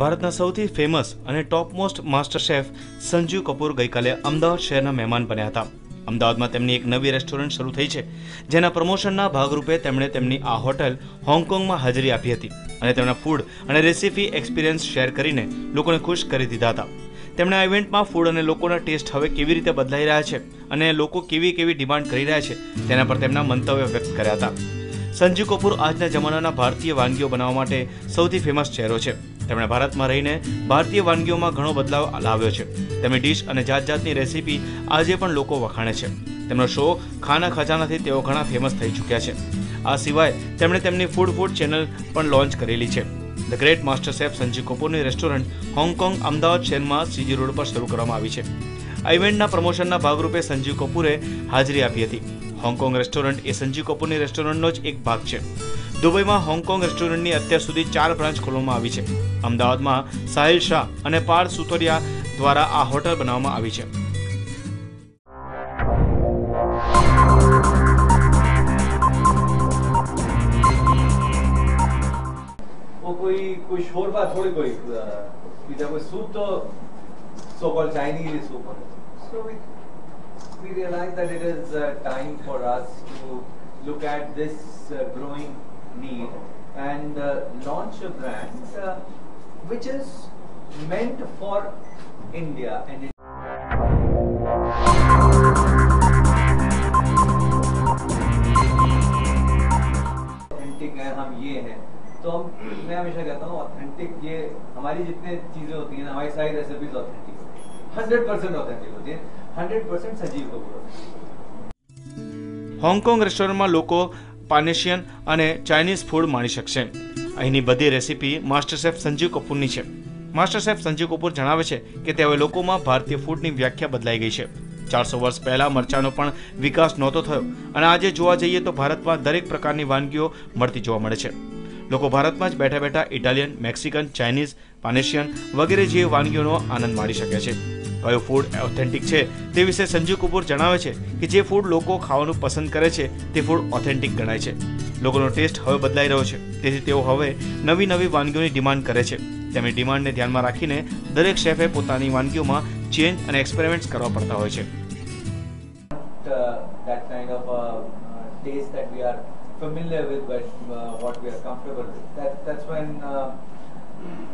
ભારતના સૌથી ફેમસ અને top most master chef Sanjeev Kapoor ગઈકાલે અમદાવાદ શહેરના મહેમાન બન્યા હતા. અમદાવાદમાં તેમની એક નવી રેસ્ટોરન્ટ શરૂ થઈ છે, જેના પ્રમોશનના ભાગરૂપે તેમણે તેમની આ હોટલ હોંગકોંગમાં હાજરી આપી હતી અને તેમના ફૂડ અને રેસીપી એક્સપિરિયન્સ શેર કરીને લોકોને ખુશ કરી દીધા હતા. તેમણે આ ઇવેન્ટમાં ફૂડ અને લોકોના ટેસ્ટ હવે કેવી રીતે બદલાઈ રહ્યા છે અને લોકો કેવી કેવી ડિમાન્ડ કરી રહ્યા છે તેના પર તેમના મંતવ્ય વ્યક્ત કર્યા હતા. સંજીવ કપૂર આજના જમાનાના ભારતીય વાનગીઓ બનાવવા માટે સૌથી ફેમસ ચહેરો છે. તેમણે ભારતમાં રહીને ભારતીય વાનગીઓમાં ઘણો બદલાવ લાવ્યો છે. તેમની ડીશ અને જાત જાતની રેસીપી આજે પણ લોકો વખાણે છે. તેમનો શો ખાના ખજાનાથી તેઓ ઘણા ફેમસ થઈ ચૂક્યા છે. આ સિવાય તેમણે તેમની ફૂડ ફૂડ ચેનલ પણ લોન્ચ કરેલી છે. The great master chef Sanjeev કપૂરની રેસ્ટોરન્ટ હોંગકોંગ અમદાવાદ, શહેરમાં સીજી રોડ પર શરૂ કરવામાં આવી છે. આ ઇવેન્ટના પ્રમોશનના ભાગરૂપે સંજીવ કપૂરે હાજરી આપી હતી. હોંગકોંગ રેસ્ટોરન્ટ એ સંજીવ કપૂરની રેસ્ટોરન્ટનો જ એક ભાગ છે. દુબઈમાં હોંગકોંગ રેસ્ટોરન્ટની અત્યાર સુધી ચાર બ્રાન્ચ ખોલવામાં આવી છે. અમદાવાદમાં સાહિલ શાહ અને પાર સુતરિયા દ્વારા આ હોટલ બનાવવામાં આવી છે. કોઈ કોઈ શોરબા થોડી કોઈ બીજા તો so call Chinese soup so we we realize that need and uh, launch a brand uh, which is meant for India and it authentic है हम ये हैं तो हम मैं हमेशा कहता हूँ ऑथेंटिक ये हमारी जितने चीजें होती हैं ना, हमारी सारी रेसिपीज ऑथेंटिक होती है हंड्रेड परसेंट ऑथेंटिक होती है हंड्रेड परसेंट सजीव कपूर होती है હોંગકોંગ રેસ્ટોરન્ટમાં લોકો પાનેશિયન અને ચાઇનીઝ ફૂડ માણી શકશે. અહીંની બધી રેસીપી માસ્ટર શેફ સંજીવ કપૂરની છે. માસ્ટર શેફ સંજીવ કપૂર જણાવે છે કે તેઓ લોકોમાં ભારતીય ફૂડની વ્યાખ્યા બદલાઈ ગઈ છે. ચારસો વર્ષ પહેલાં મરચાંનો પણ વિકાસ નહોતો થયો અને આજે જોવા જઈએ તો ભારતમાં દરેક પ્રકારની વાનગીઓ મળતી જોવા મળે છે. લોકો ભારતમાં જ બેઠા બેઠા ઇટાલિયન, મેક્સિકન, ચાઇનીઝ, પાનેશિયન વગેરે જેવી વાનગીઓનો આનંદ માણી શકે છે. કયો ફૂડ ઓથેન્ટિક છે તે વિશે સંજીવ કપૂર જણાવે છે કે જે ફૂડ લોકો ખાવાનું પસંદ કરે છે તે ફૂડ ઓથેન્ટિક ગણાય છે. લોકોનો ટેસ્ટ હવે બદલાઈ રહ્યો છે. તેથી તેઓ હવે નવી નવી વાનગીઓની ડિમાન્ડ કરે છે. તેમની ડિમાન્ડને ધ્યાનમાં રાખીને દરેક શેફે પોતાની વાનગીઓમાં ચેન્જ અને એક્સપેરિમેન્ટ્સ કરવા પડતા હોય છે. Uh, uh, familiar with, uh, what we are comfortable with. That, that's when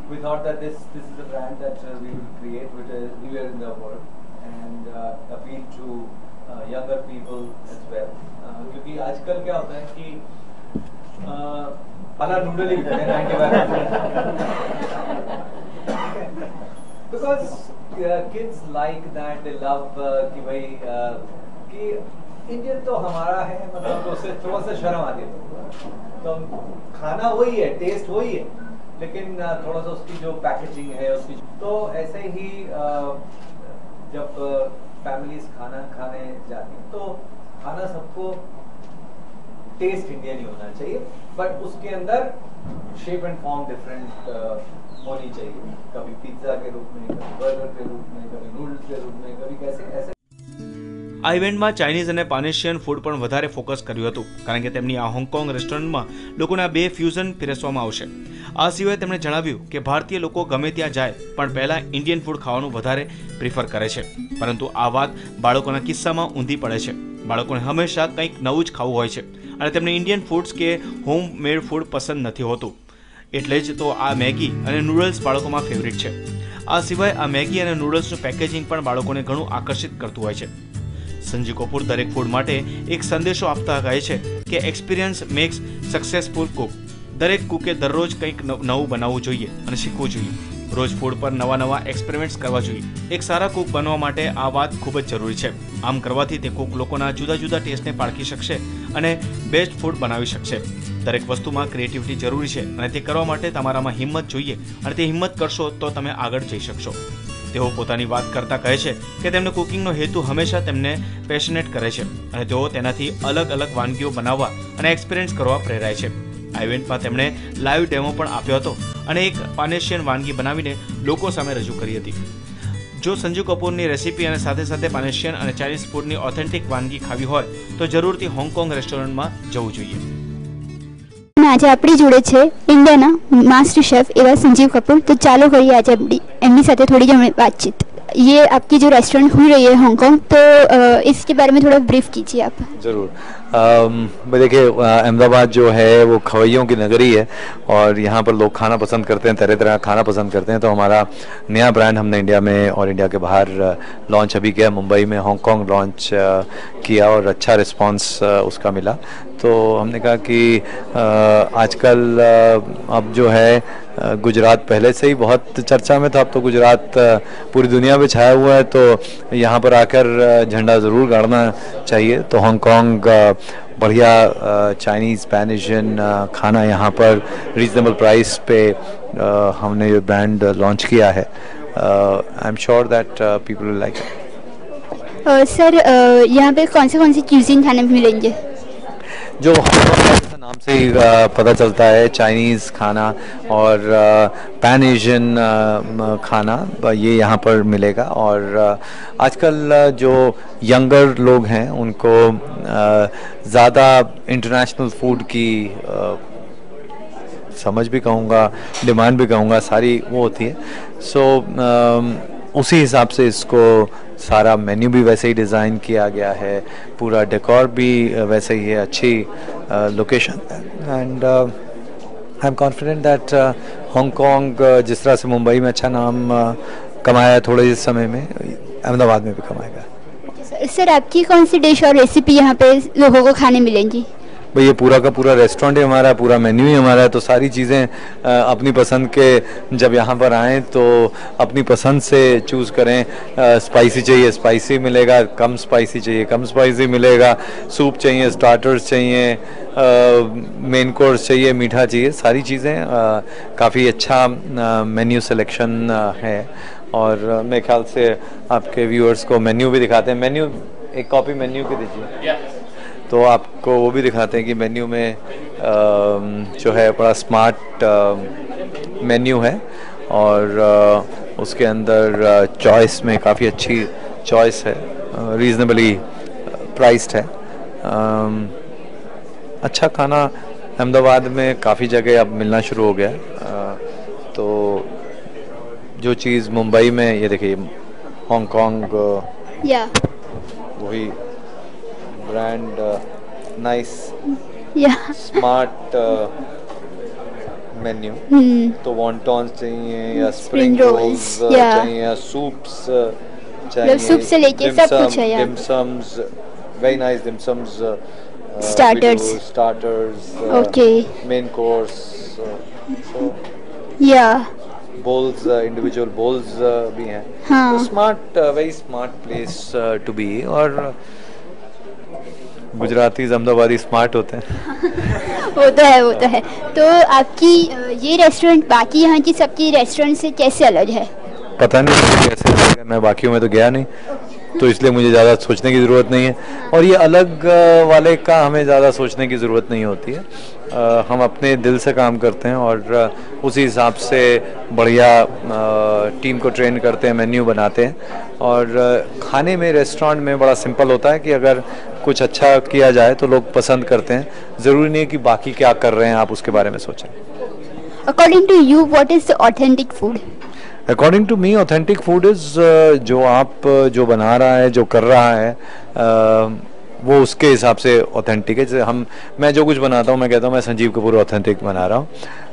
we thought that this this is a brand that uh, we will create, which is anywhere in the world, and uh, appeal to uh, younger people as well. Uh, क्योंकि आजकल क्या होता है कि uh, पला noodle ही है ninety because kids like that they love कि भाई uh, कि इंडियन तो हमारा है मतलब तो उससे थोड़ा सा शर्म आती है तो खाना वही है टेस्ट वही है लेकिन uh, थोड़ा सा उसकी जो पैकेजिंग है उसकी तो ऐसे ही uh, जब फैमिलीज खाना खाने जाती हैं तो खाना सबको टेस्ट इंडियन ही होना चाहिए बट उसके अंदर शेप एंड फॉर्म डिफरेंट होनी चाहिए कभी पिज्जा के रूप में कभी बर्गर के रूप में कभी नूडल्स के रूप में कभी कैसे ऐसे આ ઇવેન્ટમાં ચાઇનીઝ અને પાનેશિયન ફૂડ પણ વધારે ફોકસ કર્યું હતું કારણ કે તેમની આ હોંગકોંગ રેસ્ટોરન્ટમાં લોકોને આ બે ફ્યુઝન પીરસવામાં આવશે આ સિવાય તેમણે જણાવ્યું કે ભારતીય લોકો ગમે ત્યાં જાય, પણ પહેલાં ઇન્ડિયન ફૂડ ખાવાનું વધારે પ્રિફર કરે છે. પરંતુ આ વાત બાળકોના કિસ્સામાં ઊંધી પડે છે. બાળકોને હંમેશા કંઈક નવું જ ખાવું હોય છે. અને તેમને ઇન્ડિયન ફૂડ્સ કે હોમ મેડ ફૂડ પસંદ નથી હોતું. એટલે જ તો આ મેગી અને નૂડલ્સ બાળકોમાં ફેવરિટ છે. આ સિવાય આ મેગી અને નૂડલ્સનું પેકેજિંગ પણ બાળકોને ઘણું આકર્ષિત કરતું હોય છે. સંજીવ કપૂર દરેક ફૂડ માટે એક સંદેશો આપતા કહે છે કે એક્સપિરિયન્સ મેક્સ સક્સેસફુલ કુક દરેક કુકે દરરોજ કંઈક નવ- નવું બનાવવું જોઈએ અને શીખવું જોઈએ. રોજ ફૂડ પર નવા નવા એક્સપેરિમેન્ટ્સ કરવા જોઈએ. એક સારા કુક બનવા માટે આ વાત ખૂબ જ જરૂરી છે. આમ કરવાથી તે કુક લોકોના જુદા જુદા ટેસ્ટને પારખી શકશે અને બેસ્ટ ફૂડ બનાવી શકશે. દરેક વસ્તુમાં ક્રિએટિવિટી જરૂરી છે અને તે કરવા માટે તમારામાં હિંમત જોઈએ અને તે હિંમત કરશો તો તમે આગળ જઈ શકશો. તેઓ પોતાની વાત કરતા કહે છે કે તેમને કુકિંગનો હેતુ હંમેશા તેમને પેશનેટ કરે છે અને તેઓ તેનાથી અલગ અલગ વાનગીઓ બનાવવા અને એક્સપિરિયન્સ કરવા પ્રેરાય છે. આ ઇવેન્ટમાં તેમણે લાઈવ ડેમો પણ આપ્યો હતો અને એક પાનેશિયન વાનગી બનાવીને લોકો સામે રજૂ કરી હતી. જો સંજુ કપૂરની રેસીપી અને સાથે સાથે પાનેશિયન અને ચાઇનીઝ ફૂડની ઓથેન્ટિક વાનગી ખાવી હોય તો જરૂરથી હોંગકોંગ રેસ્ટોરન્ટમાં જવું જોઈએ. આજે આપણી જોડે છે ઇન્ડિયાના માસ્ટર શેફ એવા સંજીવ કપૂર. તો ચાલો કરીએ આજે એમની સાથે થોડી જ વાતચીત. ये आपकी जो रेस्टोरेंट हो रही है हांगकांग तो इसके बारे में थोड़ा ब्रीफ कीजिए જરૂર. देखिए अ, अहमदाबाद जो है वो खवैयों की नगरी है और यहाँ पर लोग खाना पसंद करते हैं तरह तरह खाना पसंद करते हैं। तो हमारा नया ब्रांड हमने इंडिया में और इंडिया के बाहर लॉन्च अभी किया मुंबई में हांगकांग लॉन्च किया और अच्छा रिस्पांस उसका मिला। तो हमने कहा कि आजकल अब जो है गुजरात पहले से ही बहुत चर्चा में था। अब तो गुजरात पूरी दुनिया में छाया हुआ है तो यहाँ पर आकर झंडा ज़रूर गाड़ना चाहिए। तो हांगकांग अ, बढ़िया चाइनीज़ पैन एशियन खाना यहाँ पर रीजनेबल प्राइस पे हमने ये ब्रांड लॉन्च किया है। I am sure that people like sir यहाँ पे कौन से कौन से क्यूजिन खाने मिलेंगे? जो नाम से ही पता चलता है चाइनीज़ खाना और पैन एशियन खाना ये यहाँ पर मिलेगा और आजकल जो यंगर लोग हैं, उनको ज़्यादा इंटरनेशनल फ़ूड की समझ भी कहूँगा डिमांड भी कहूँगा, सारी वो होती है। सो उसी हिसाब से इसको सारा मेन्यू भी वैसे ही डिज़ाइन किया गया है, पूरा डेकोर भी वैसे ही है, अच्छी location and I am confident that Hong Kong जिस तरह से मुंबई में अच्छा नाम कमाया है थोड़े समय में, अहमदाबाद में भी कमाएगा। सर आपकी कौन सी डिश और रेसिपी यहाँ पे लोगों को खाने मिलेंगी? भाई ये पूरा का पूरा रेस्टोरेंट ही हमारा है, पूरा मेन्यू ही हमारा है तो सारी चीज़ें अपनी पसंद के जब यहाँ पर आएँ तो अपनी पसंद से चूज़ करें। स्पाइसी चाहिए स्पाइसी मिलेगा, कम स्पाइसी चाहिए, कम स्पाइसी मिलेगा। सूप चाहिए स्टार्टर्स चाहिए मेन कोर्स चाहिए, मीठा चाहिए, सारी चीज़ें काफ़ी अच्छा मेन्यू सिलेक्शन है। और मेरे ख्याल से आपके व्यूअर्स को मेन्यू भी दिखाते हैं। मेन्यू एक कॉपी मेन्यू की दीजिए। तो आपको वो भी दिखाते हैं कि मेन्यू में अम, जो है बड़ा स्मार्ट मेन्यू है और अ, उसके अंदर चॉइस में काफ़ी अच्छी चॉइस है रीजनेबली प्राइस्ड है। अच्छा खाना अहमदाबाद में काफ़ी जगह अब मिलना शुरू हो गया है। तो जो चीज़ मुंबई में ये देखिए हांगकांग अ, वही ब्रांड नाइस या स्मार्ट मेन्यू हम्म तो वॉन्टॉन्स चाहिए या Spring स्प्रिंग rolls, रोल्स चाहिए या सूप्स चाहिए सूप से लेके सब कुछ है पे। Dimsums very nice dimsums Starters. Starters Okay. Main course या bowls इंडिविजुअल bowls uh, भी हैं हाँ। Smart very smart place to be और गुजराती अहमदाबादी स्मार्ट होते हैं। वो तो है वो तो है। तो आपकी ये रेस्टोरेंट बाकी यहाँ की सबकी रेस्टोरेंट से कैसे अलग है? पता नहीं कैसे मैं बाकियों में तो गया नहीं तो इसलिए मुझे ज़्यादा सोचने की ज़रूरत नहीं है। और ये अलग वाले का हमें ज़्यादा सोचने की ज़रूरत नहीं होती है। अ, हम अपने दिल से काम करते हैं और उसी हिसाब से बढ़िया टीम को ट्रेन करते हैं मेन्यू बनाते हैं। और खाने में रेस्टोरेंट में बड़ा सिंपल होता है कि अगर कुछ अच्छा किया जाए तो लोग पसंद करते हैं। ज़रूरी नहीं है कि बाकी क्या कर रहे हैं आप उसके बारे में सोचें। According to you what is authentic food according to me authentic food is जो आप uh, जो बना रहा है जो कर रहा है uh, वो उसके हिसाब से ऑथेंटिक है। जैसे हम मैं जो कुछ बनाता हूँ मैं कहता हूँ मैं संजीव कपूर ऑथेंटिक बना रहा हूँ।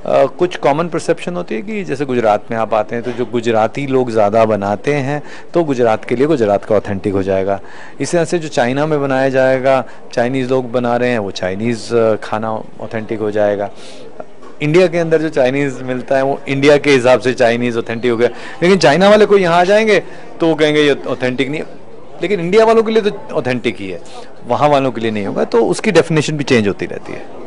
कुछ कॉमन परसेप्शन होती है कि जैसे गुजरात में आप आते हैं तो जो गुजराती लोग ज़्यादा बनाते हैं तो गुजरात के लिए गुजरात का ऑथेंटिक हो जाएगा। इसी तरह से जो चाइना में बनाया जाएगा, चाइनीज़ लोग बना रहे हैं, वो चाइनीज़ खाना ऑथेंटिक हो जाएगा। इंडिया के अंदर जो चाइनीज़ मिलता है, वो इंडिया के हिसाब से चाइनीज़ ऑथेंटिक हो गया। लेकिन चाइना वाले कोई यहाँ आ जाएँगे तो वो कहेंगे, ये ऑथेंटिक नहीं लेकिन इंडिया वालों के लिए तो ऑथेंटिक ही है। वहाँ वालों के लिए नहीं होगा तो उसकी डेफिनेशन भी चेंज होती रहती है।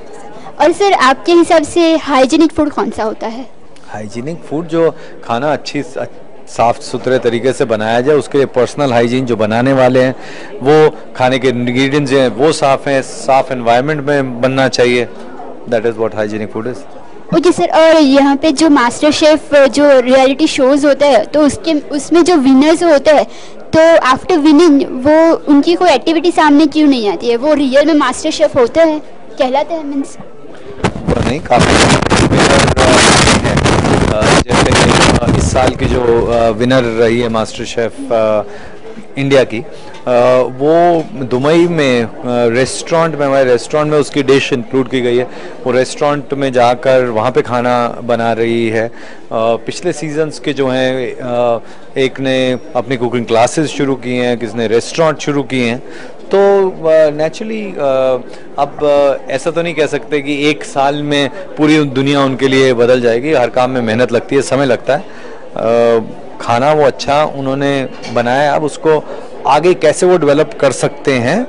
और सर आपके हिसाब से हाइजीनिक फ़ूड कौन सा होता है? हाइजीनिक फ़ूड जो खाना अच्छी साफ़ सुथरे तरीके से बनाया जाए उसके लिए पर्सनल हाइजीन जो बनाने वाले हैं वो खाने के इंग्रेडिएंट्स हैं वो साफ़ हैं साफ़ एनवायरनमेंट में बनना चाहिए। That is what hygienic food is okay sir और यहाँ पे जो मास्टर शेफ जो रियलिटी शोज़ होते हैं तो उसके उसमें जो विनर्स होते हैं तो आफ्टर विनिंग वो उनकी कोई एक्टिविटी सामने क्यों नहीं आती है? वो रियल में मास्टर शेफ होते हैं कहलाते हैं मीन्स नहीं, काफ़ी है जैसे इस साल की जो विनर रही है मास्टर शेफ इंडिया की वो दुबई में रेस्टोरेंट में, हमारे रेस्टोरेंट में उसकी डिश इंक्लूड की गई है। वो रेस्टोरेंट में जाकर वहाँ पे खाना बना रही है। पिछले सीजन्स के जो हैं एक ने अपनी कुकिंग क्लासेस शुरू की हैं, किसने रेस्टोरेंट शुरू किए हैं। तो नेचुरली uh, अब uh, ऐसा तो नहीं कह सकते कि एक साल में पूरी दुनिया उनके लिए बदल जाएगी। हर काम में मेहनत लगती है, समय लगता है। uh, खाना वो अच्छा उन्होंने बनाया, अब उसको आगे कैसे वो डेवलप कर सकते हैं,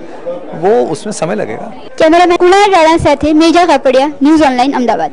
वो उसमें समय लगेगा। कैमरा मैन कुणाल राणा साथ मेजा कापड़िया न्यूज़ ऑनलाइन अहमदाबाद।